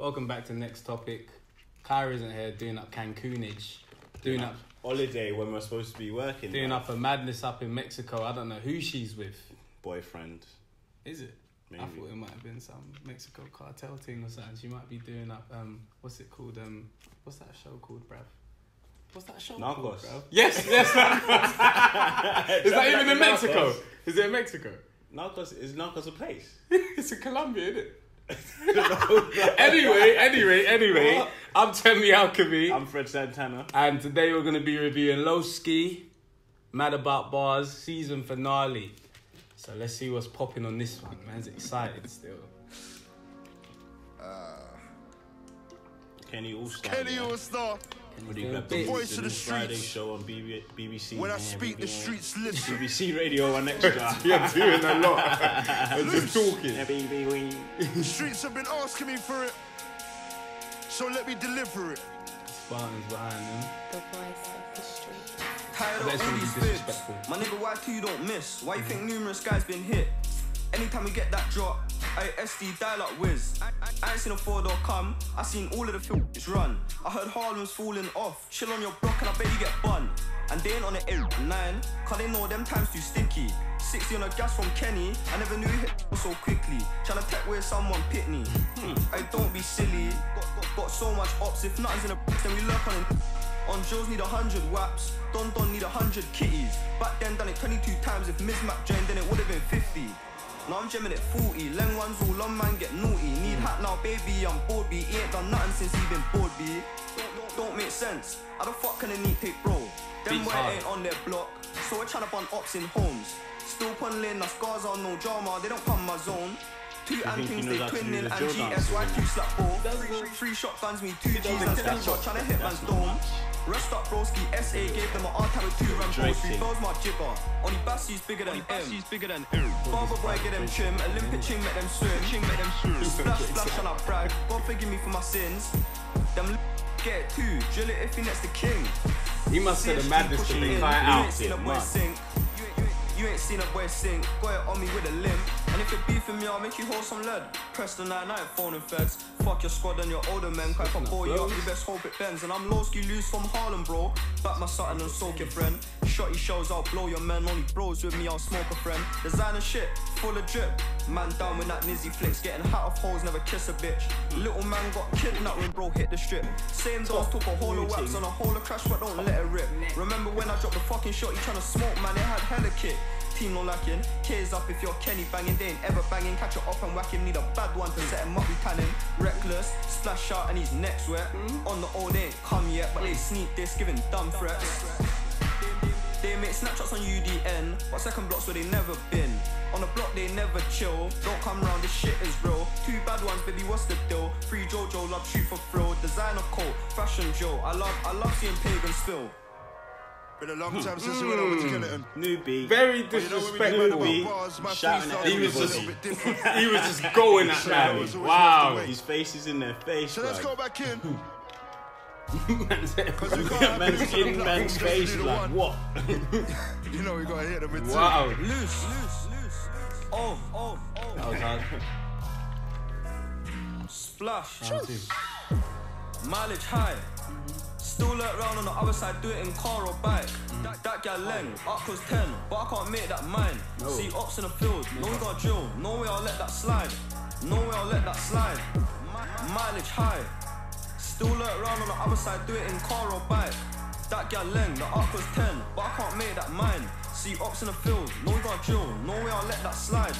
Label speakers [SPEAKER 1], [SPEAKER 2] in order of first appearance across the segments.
[SPEAKER 1] Welcome back to the next topic. Kyra isn't here doing up Cancunage, doing up
[SPEAKER 2] holiday when we're supposed to be working.
[SPEAKER 1] doing
[SPEAKER 2] man.
[SPEAKER 1] up a madness up in Mexico. I don't know who she's with.
[SPEAKER 2] boyfriend.
[SPEAKER 1] Is it? I
[SPEAKER 2] Maybe.
[SPEAKER 1] thought it might have been some Mexico cartel thing or something. She might be doing up um what's it called? Um what's that show called, bruv? What's that show called,
[SPEAKER 2] Narcos.
[SPEAKER 1] bruv? Yes, yes, Is that even in Mexico? Is it in Mexico?
[SPEAKER 2] Narcos is Narcos a place?
[SPEAKER 1] it's in Colombia, isn't it? anyway, anyway, anyway,
[SPEAKER 2] What?
[SPEAKER 1] I'm Temi Alchemy,
[SPEAKER 2] I'm Fred Santana.
[SPEAKER 1] and today we're going to be reviewing Loski, Mad About Bars season finale. So let's see what's popping on this one. Man's excited still.
[SPEAKER 2] Uh, Kenny Allstar.
[SPEAKER 3] Kenny
[SPEAKER 2] yeah.
[SPEAKER 3] All Star.
[SPEAKER 2] Really
[SPEAKER 1] The voice
[SPEAKER 2] to
[SPEAKER 3] of the
[SPEAKER 2] to Friday
[SPEAKER 3] streets.
[SPEAKER 2] show on BB, BBC.
[SPEAKER 3] When I speak, the
[SPEAKER 2] everything
[SPEAKER 3] streets
[SPEAKER 2] on
[SPEAKER 3] listen.
[SPEAKER 2] BBC Radio One Extra.
[SPEAKER 1] You're doing a lot. I'm just talking.
[SPEAKER 3] The streets have been asking me for it. So let me deliver it.
[SPEAKER 1] Spartans behind them.
[SPEAKER 4] The voice of the street.
[SPEAKER 5] Tired of all these fibs. My nigga, why two you don't miss? Why you think numerous guys been hit? Anytime we get that drop, I SD dial up whiz. I, ain't seen a four door come. I seen all of the films run. I heard Harlem's falling off. Chill on your block and I bet you get bun. And they ain't on the air nine, cause they know them times too sticky. 60 on a gas from Kenny. I never knew it so quickly. Tryna tech where someone pitney. Hmm, I don't be silly. Got, got, got so much ops. If nothing's in a then we lurk on it. On Joe's need a hundred waps, Don Don need a hundred kitties. Back then done it 22 times. If Miss Mac joined, then it would have been 50. Now I'm jamming it 40. Leng ones all on man get naughty. Need hat now, baby. I'm bored. B. He ain't done nothing since he been bored. B. Don't, don't make sense. How the fuck can a neat take bro? Them
[SPEAKER 1] hard.
[SPEAKER 5] ain't on their block, so we're trying to bun ops in homes. Still the scars are no drama. They don't come my zone. Two anthings,
[SPEAKER 2] knows
[SPEAKER 5] they
[SPEAKER 2] how to do
[SPEAKER 5] twinning and GSYQ slap ball. Three, three shotguns, me two G's and step shot, trying to hit man's dome. Rest up, broski. SA gave them an R time with two post. Three bells, my jibber. Only Bassie's bigger than M. bigger than M. Barber boy get them trim. Olympic ching make them swim. Ching make them swim. Splash, splash, and I brag. God forgive me for my sins. Them l- get it too. Drill it if he next the king.
[SPEAKER 1] He must have the madness to be
[SPEAKER 5] in.
[SPEAKER 1] cut
[SPEAKER 5] You
[SPEAKER 1] out.
[SPEAKER 5] ain't seen a boy sink. You ain't, you, ain't, you ain't seen a boy sink. Got it on me with a limp. And if you're beefing me, I'll make you hold some lead. Press the 9 9 phone and feds. Fuck your squad and your older men. If I bore you up, you best hope it bends. And I'm low-ski loose from Harlem, bro. Back my Sutton and soak your friend. Shotty shows, I'll blow your men. Only bros with me, I'll smoke a friend. Designer shit, full of drip. Man down with that Nizzy flicks. Getting hat off holes, never kiss a bitch. Little man got kidnapped when bro hit the strip. Same dose, took a whole of wax on a whole of crash, but don't let it rip. Remember when I dropped the fucking shot, you tryna smoke, man, it had hella kick. Team no lacking, K's up if you're Kenny banging, they ain't ever banging. Catch it up and whack him, need a bad one to set him up, we cannon. Reckless, splash out and he's neck's wet. On the old, they ain't come yet, but they sneak this, giving dumb threats. They make snapshots on UDN, but second blocks where they never been. On the block they never chill. Don't come round, this shit is real. Two bad ones, baby, what's the deal? Free Jojo, love shoot for thrill. Designer coat, fashion Joe. I love, I love seeing pagans spill.
[SPEAKER 3] Been a long time since we went over to Skeleton. Hmm.
[SPEAKER 2] New beat.
[SPEAKER 1] Very
[SPEAKER 3] But you know when we get mad
[SPEAKER 1] disrespectful.
[SPEAKER 3] about
[SPEAKER 2] Beat,
[SPEAKER 3] bars, my
[SPEAKER 2] shouting at
[SPEAKER 3] freestyle
[SPEAKER 1] He was
[SPEAKER 3] was
[SPEAKER 1] just-
[SPEAKER 3] little bit different.
[SPEAKER 1] He was just going at
[SPEAKER 3] Yeah, it was
[SPEAKER 1] Wow.
[SPEAKER 3] left
[SPEAKER 2] His face is in their face.
[SPEAKER 3] So let's go back in.
[SPEAKER 1] Man's
[SPEAKER 3] can't have
[SPEAKER 2] Man's in
[SPEAKER 3] on
[SPEAKER 2] man's face
[SPEAKER 3] just do
[SPEAKER 2] like
[SPEAKER 3] one.
[SPEAKER 2] what?
[SPEAKER 3] You know we gotta hit them with two.
[SPEAKER 1] wow.
[SPEAKER 5] Loose, loose, loose. Oh, oh, oh.
[SPEAKER 1] That was hard.
[SPEAKER 5] Splash.
[SPEAKER 1] Round two.
[SPEAKER 5] Mileage high. Still lurk round on the other side, do it in car or bike. That, that gal leng, up was 10, but I can't make that mine. See ops in the field, no we got drill, no way I'll let that slide. No way I'll let that slide. Mileage high. Still lurk round on the other side, do it in car or bike. That gal leng, the up was 10, but I can't make that mine. See ops in the field, no we got drill, no way I'll let that slide.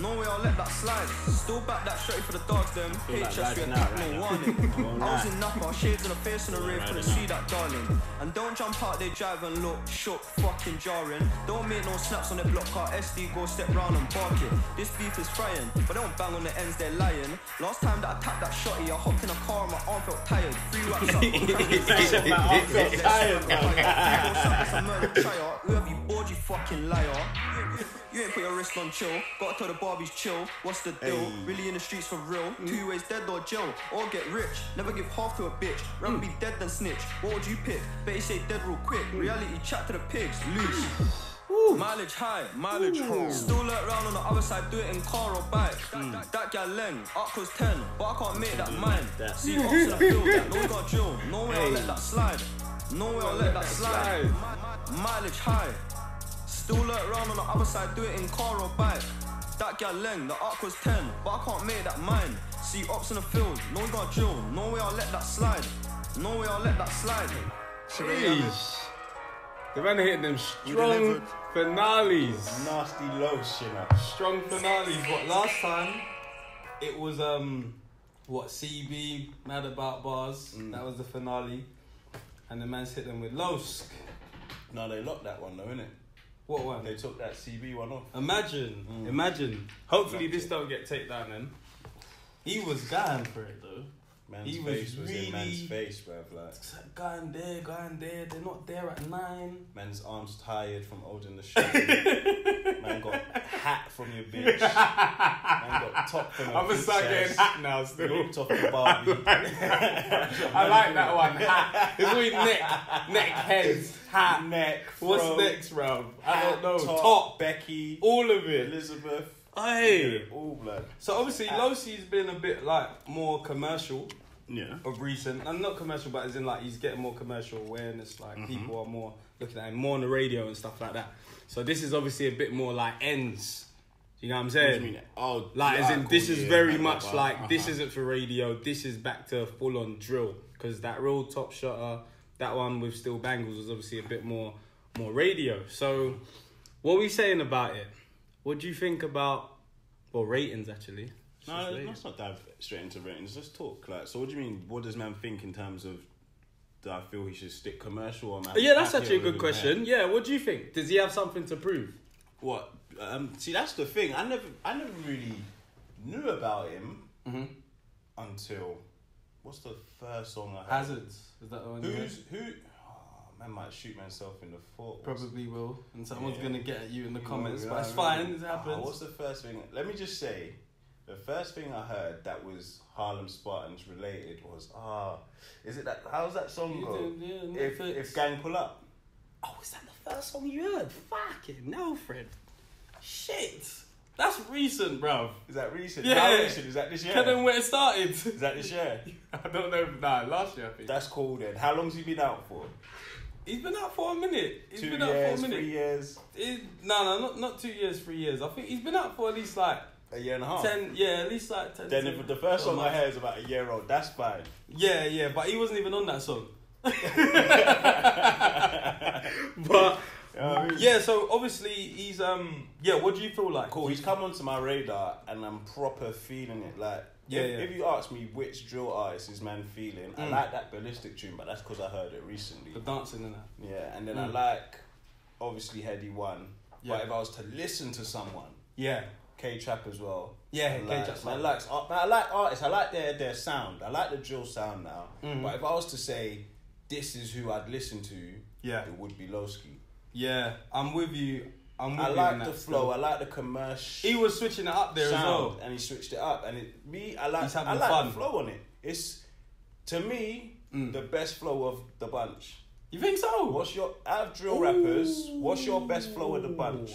[SPEAKER 5] No way I'll let that slide. Still back that straight for the dogs, them. HS, we
[SPEAKER 2] riding
[SPEAKER 5] attack
[SPEAKER 2] out right
[SPEAKER 5] no warning. I was in Napa, shades in the face and the rave, couldn't
[SPEAKER 2] riding
[SPEAKER 5] see that, darling. And don't jump out, they drive and look shook, fucking jarring. Don't make no snaps on the block car, SD go step round and bark it. This beef is frying, but don't bang on the ends, they're lying. Last time that I tapped that shotty, I hopped in a car and my arm felt tired. Three wraps up.
[SPEAKER 2] My arm felt tired,
[SPEAKER 5] Whoever you you fucking liar. You ain't put your wrist on chill. Gotta tell the Barbies chill. What's the deal?
[SPEAKER 2] Hey.
[SPEAKER 5] Really in the streets for real. Mm. Two ways dead or jail. Or get rich. Never give half to a bitch. Rather mm. be dead than snitch. What would you pick? Bet you say dead real quick. Mm. Reality chat to the pigs. Loose. Mileage high, mileage high. Still lurk round on the other side, do it in car or bike. That, that gal leng, up was 10, but I can't make that mine.
[SPEAKER 2] That-
[SPEAKER 5] See, ops in the field, that no got drill. No way I'll let that slide. No way I'll let that slide. Mileage high. Still lurk round on the other side, do it in car or bike. That gal leng, the arc was 10, but I can't make that mine. See, ops in the field, no got drill. No way I'll let that slide. No way I'll let that slide.
[SPEAKER 1] Jeez. The man hitting them strong
[SPEAKER 3] delivered.
[SPEAKER 1] finales.
[SPEAKER 2] Nasty lows, you know.
[SPEAKER 1] Strong finales. What last time? It was um, what CB Mad About Bars. That was the finale, and the man's hit them with Losk.
[SPEAKER 2] No, they locked that one though, innit?
[SPEAKER 1] What one?
[SPEAKER 2] They took that CB one off.
[SPEAKER 1] Imagine, mm. imagine. Hopefully this don't get taken down then. He was going for it though.
[SPEAKER 2] Man's
[SPEAKER 1] He was
[SPEAKER 2] face was in man's face, bruv. Like,
[SPEAKER 1] like going there, going there. They're not there at nine.
[SPEAKER 2] man's arms tired from holding the shot. man got hat from your bitch. Man got top from a
[SPEAKER 1] I'm gonna start getting hat now still.
[SPEAKER 2] Ripped off the Barbie.
[SPEAKER 1] I like that one. Hat. It's with neck, neck, heads, hat.
[SPEAKER 2] Neck.
[SPEAKER 1] What's next, bro? I don't know.
[SPEAKER 2] Top,
[SPEAKER 1] Top,
[SPEAKER 2] Becky.
[SPEAKER 1] all of it.
[SPEAKER 2] Elizabeth.
[SPEAKER 1] Hey.
[SPEAKER 2] All blood.
[SPEAKER 1] So obviously, Loski's been a bit like more commercial
[SPEAKER 2] Yeah.
[SPEAKER 1] of recent, and not commercial, but as in like he's getting more commercial awareness. Like people are more looking at him more on the radio and stuff like that. So this is obviously a bit more like ends. You know what I'm
[SPEAKER 2] What
[SPEAKER 1] saying?
[SPEAKER 2] do you mean? Oh,
[SPEAKER 1] Like, as in, this is
[SPEAKER 2] yeah,
[SPEAKER 1] very
[SPEAKER 2] blah,
[SPEAKER 1] much
[SPEAKER 2] blah, blah.
[SPEAKER 1] like this
[SPEAKER 2] Uh-huh.
[SPEAKER 1] isn't for radio. This is back to full on drill because that real top shotter, that one with still bangles was obviously a bit more more radio. So, what are we saying about it? What do you think about well ratings actually? It's
[SPEAKER 2] No,
[SPEAKER 1] ratings.
[SPEAKER 2] let's not dive straight into ratings. Let's talk. Like, so what do you mean? What does man think in terms of? Do I feel he should stick commercial or man?
[SPEAKER 1] Yeah, that's actually a good question.
[SPEAKER 2] there?
[SPEAKER 1] Yeah, what do you think? Does he have something to prove?
[SPEAKER 2] What? Um, see, that's the thing. I never, I never really knew about him
[SPEAKER 1] Mm-hmm.
[SPEAKER 2] until what's the first song I heard?
[SPEAKER 1] Hazards is that the one? you heard?
[SPEAKER 2] Who's who? Man might shoot myself in the foot.
[SPEAKER 1] Probably will, and someone's
[SPEAKER 2] Yeah.
[SPEAKER 1] gonna get at you in the
[SPEAKER 2] You
[SPEAKER 1] comments,
[SPEAKER 2] know,
[SPEAKER 1] but it's fine.
[SPEAKER 2] yeah.
[SPEAKER 1] It happens.
[SPEAKER 2] Oh, what's the first thing? Let me just say, the first thing I heard that was Harlem Spartans related was ah, is it that? How's that song
[SPEAKER 1] You
[SPEAKER 2] go?
[SPEAKER 1] yeah,
[SPEAKER 2] if if gang pull up.
[SPEAKER 1] Oh, is that the first song you heard? Fucking no, Fred. Shit. That's recent, bruv.
[SPEAKER 2] Is that recent?
[SPEAKER 1] Yeah.
[SPEAKER 2] How recent is that this year?
[SPEAKER 1] Tell them where it started.
[SPEAKER 2] Is that this year?
[SPEAKER 1] I don't know. Nah, last year I think.
[SPEAKER 2] That's cool then. How long's he been out for?
[SPEAKER 1] He's been out for a minute. He's
[SPEAKER 2] Two
[SPEAKER 1] been
[SPEAKER 2] years,
[SPEAKER 1] out for a minute.
[SPEAKER 2] three years,
[SPEAKER 1] It- no, no, not not two years, three years. I think he's been out for at least like
[SPEAKER 2] a year and a half.
[SPEAKER 1] ten. Yeah, at least like ten.
[SPEAKER 2] Then if the first song I heard is about a year old, that's fine.
[SPEAKER 1] Yeah, yeah, but he wasn't even on that song. but yeah, so obviously he's um yeah. What do you feel like?
[SPEAKER 2] Cool, he's come onto my radar and I'm proper feeling it. Like,
[SPEAKER 1] Yeah,
[SPEAKER 2] if,
[SPEAKER 1] yeah.
[SPEAKER 2] if you ask me which drill artist is man feeling, I
[SPEAKER 1] Mm.
[SPEAKER 2] like that ballistic tune, but that's because I heard it recently.
[SPEAKER 1] The dancing and that.
[SPEAKER 2] Yeah, and then I
[SPEAKER 1] Mm.
[SPEAKER 2] like obviously Headie One.
[SPEAKER 1] Yeah.
[SPEAKER 2] But if I was to listen to someone,
[SPEAKER 1] Yeah,
[SPEAKER 2] K Trap as well.
[SPEAKER 1] Yeah, K Trap.
[SPEAKER 2] I
[SPEAKER 1] like-
[SPEAKER 2] I like artists. I like their their sound. I like the drill sound now.
[SPEAKER 1] Mhm.
[SPEAKER 2] But if I was to say this is who I'd listen to,
[SPEAKER 1] Yeah.
[SPEAKER 2] it would be Loski.
[SPEAKER 1] yeah. I'm with you. I'm
[SPEAKER 2] I like the flow.
[SPEAKER 1] still.
[SPEAKER 2] I like the commercial.
[SPEAKER 1] He was switching it up there
[SPEAKER 2] sound,
[SPEAKER 1] as well.
[SPEAKER 2] and he switched it up. And it, me, I like
[SPEAKER 1] He's having
[SPEAKER 2] I like
[SPEAKER 1] fun.
[SPEAKER 2] the flow on it. It's to me
[SPEAKER 1] Mm.
[SPEAKER 2] the best flow of the bunch.
[SPEAKER 1] You think so?
[SPEAKER 2] What's your out of drill rappers? What's your best flow of the bunch?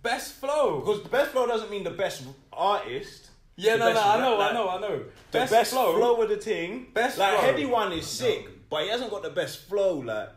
[SPEAKER 1] Best flow.
[SPEAKER 2] Because the best flow doesn't mean the best artist.
[SPEAKER 1] yeah,
[SPEAKER 2] the
[SPEAKER 1] no, no,
[SPEAKER 2] best
[SPEAKER 1] I know,
[SPEAKER 2] like,
[SPEAKER 1] I know, I know.
[SPEAKER 2] The best, flow. of the thing.
[SPEAKER 1] Best
[SPEAKER 2] like
[SPEAKER 1] flow.
[SPEAKER 2] Headie One is sick, but he hasn't got the best flow. Like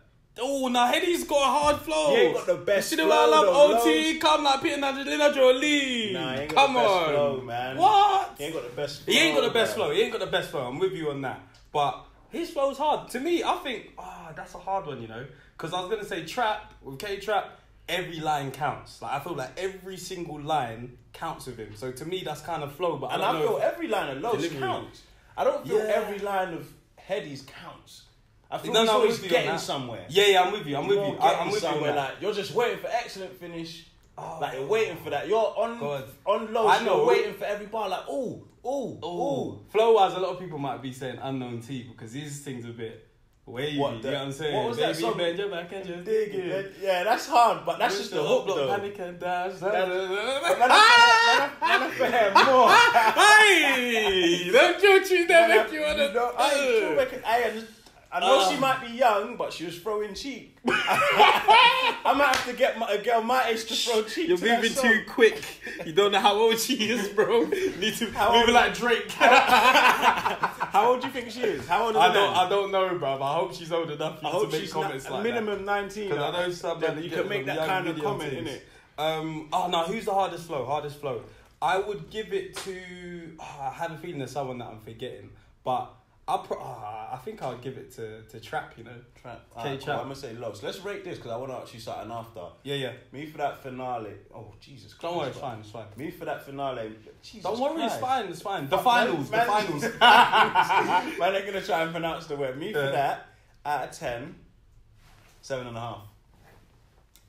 [SPEAKER 1] Oh, now Headie's got a hard flow.
[SPEAKER 2] He ain't got the best
[SPEAKER 1] You see the
[SPEAKER 2] flow,
[SPEAKER 1] I love OT? Come like Peter Angelina Jolie.
[SPEAKER 2] Nah, he ain't got
[SPEAKER 1] Come
[SPEAKER 2] the best
[SPEAKER 1] on.
[SPEAKER 2] flow, man.
[SPEAKER 1] What?
[SPEAKER 2] he ain't got the best. Flow,
[SPEAKER 1] He ain't got the best
[SPEAKER 2] bro.
[SPEAKER 1] flow. He ain't got the best flow. I'm with you on that. But his flow's hard. To me, I think, ah, that's a hard one, you know? Because I was going to say trap, with K Trap, every line counts. Like, I feel like every single line counts with him. So to me, that's kind of flow. But
[SPEAKER 2] And
[SPEAKER 1] I
[SPEAKER 2] I
[SPEAKER 1] don't
[SPEAKER 2] feel every line of
[SPEAKER 1] Delivery.
[SPEAKER 2] counts. I don't feel
[SPEAKER 1] Yeah.
[SPEAKER 2] every line of Headie's counts. I feel
[SPEAKER 1] No,
[SPEAKER 2] he's
[SPEAKER 1] no, I'm
[SPEAKER 2] always
[SPEAKER 1] with you on
[SPEAKER 2] getting somewhere.
[SPEAKER 1] Yeah, yeah, I'm with you. I'm with you. I, I'm with you
[SPEAKER 2] Like you're just waiting for excellent finish.
[SPEAKER 1] Oh.
[SPEAKER 2] Like you're waiting for that. You're on
[SPEAKER 1] God.
[SPEAKER 2] on low.
[SPEAKER 1] I know.
[SPEAKER 2] You're waiting for every bar. Like ooh, ooh,
[SPEAKER 1] Ooh.
[SPEAKER 2] ooh.
[SPEAKER 1] Flow wise, a lot of people might be saying Unknown T because these things a bit wavy.
[SPEAKER 2] What
[SPEAKER 1] you
[SPEAKER 2] the-
[SPEAKER 1] know what I'm saying?
[SPEAKER 2] what was that
[SPEAKER 1] Baby,
[SPEAKER 2] song?
[SPEAKER 1] bend your back and just
[SPEAKER 2] Dig
[SPEAKER 1] it.
[SPEAKER 2] Yeah, that's hard, but that's just the hook though.
[SPEAKER 1] Panic and dash.
[SPEAKER 2] Man, man, man.
[SPEAKER 1] Hey, them Joe tunes that
[SPEAKER 2] Man, I-
[SPEAKER 1] make you wanna.
[SPEAKER 2] know, I ain't
[SPEAKER 1] Ugh.
[SPEAKER 2] true, make it- I am just- I know
[SPEAKER 1] Uh.
[SPEAKER 2] she might be young, but she was throwing cheek. I might have to get my, a girl my age to throw cheek.
[SPEAKER 1] You're
[SPEAKER 2] to
[SPEAKER 1] moving too quick. You don't know how old she is, bro. Need to
[SPEAKER 2] How
[SPEAKER 1] moving like Drake.
[SPEAKER 2] How old do you think she is? How old is
[SPEAKER 1] I don't.
[SPEAKER 2] man?
[SPEAKER 1] I don't know, bro. I hope she's old enough
[SPEAKER 2] I hope
[SPEAKER 1] to make
[SPEAKER 2] she's
[SPEAKER 1] comments
[SPEAKER 2] not,
[SPEAKER 1] like
[SPEAKER 2] minimum 19.
[SPEAKER 1] Because I know some
[SPEAKER 2] that you can make that kind of comment in it.
[SPEAKER 1] Um. Oh no. Who's the hardest flow? Hardest flow. I would give it to. oh, I have a feeling there's someone that I'm forgetting, but I. Pro- oh, I think I'll give it to to Trap. You know.
[SPEAKER 2] Trap.
[SPEAKER 1] K
[SPEAKER 2] Alright, cool. I'm gonna say low. So let's rate this because I want to actually something after.
[SPEAKER 1] Yeah. Yeah.
[SPEAKER 2] Me for that finale. Oh Jesus Christ!
[SPEAKER 1] Don't worry. It's fine. It's fine.
[SPEAKER 2] Me for that finale. Jesus
[SPEAKER 1] Don't worry. It's
[SPEAKER 2] Christ.
[SPEAKER 1] fine. It's fine. The
[SPEAKER 2] Fuck,
[SPEAKER 1] finals.
[SPEAKER 2] man,
[SPEAKER 1] The
[SPEAKER 2] man.
[SPEAKER 1] finals.
[SPEAKER 2] Man, they're gonna try and pronounce the word. Me for
[SPEAKER 1] Yeah.
[SPEAKER 2] that, out of ten, seven and a half.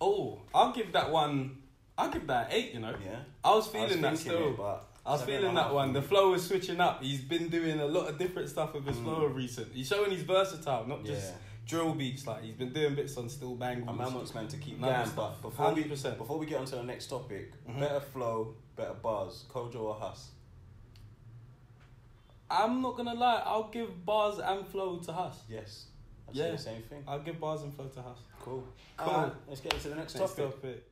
[SPEAKER 1] Oh, I'll give that one. I'll give that eight. You know.
[SPEAKER 2] Yeah.
[SPEAKER 1] I was
[SPEAKER 2] I
[SPEAKER 1] feeling
[SPEAKER 2] was
[SPEAKER 1] that still.
[SPEAKER 2] it, but
[SPEAKER 1] I was feeling that one. The flow was switching up. He's been doing a lot of different stuff with his flow recent. He's showing he's versatile, not just
[SPEAKER 2] Mm. Yeah.
[SPEAKER 1] drill beats. Like he's been doing bits on still bang.
[SPEAKER 2] A man wants man to keep going,
[SPEAKER 1] stuff.
[SPEAKER 2] but before we
[SPEAKER 1] 100%.
[SPEAKER 2] before we get on to the next topic,
[SPEAKER 1] Mhm.
[SPEAKER 2] better flow, better bars, Kojo or Huss?
[SPEAKER 1] I'm not gonna lie. I'll give bars and flow to Huss.
[SPEAKER 2] Yes, I'd
[SPEAKER 1] Yeah.
[SPEAKER 2] say the same thing.
[SPEAKER 1] I'll give bars and flow to Huss.
[SPEAKER 2] Cool,
[SPEAKER 1] Cool.
[SPEAKER 2] Alright, let's get into the next,
[SPEAKER 1] Next
[SPEAKER 2] topic.
[SPEAKER 1] topic.